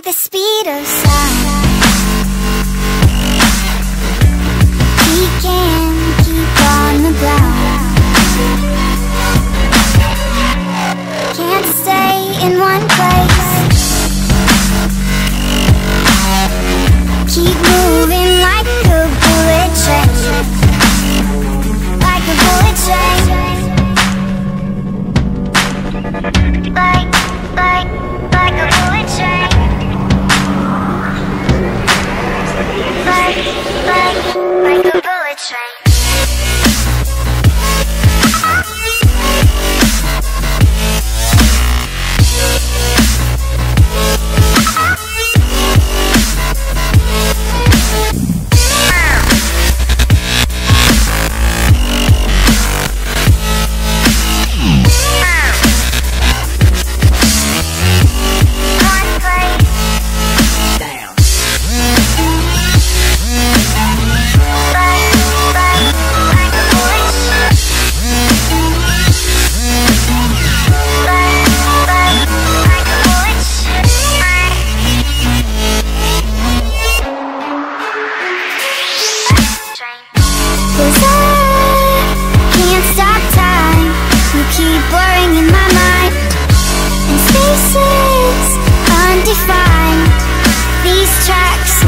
Like the speed of sound. We can keep on the ground. Can't stay in one place. Cause I can't stop time. You keep blurring in my mind. And spaces undefined. These tracks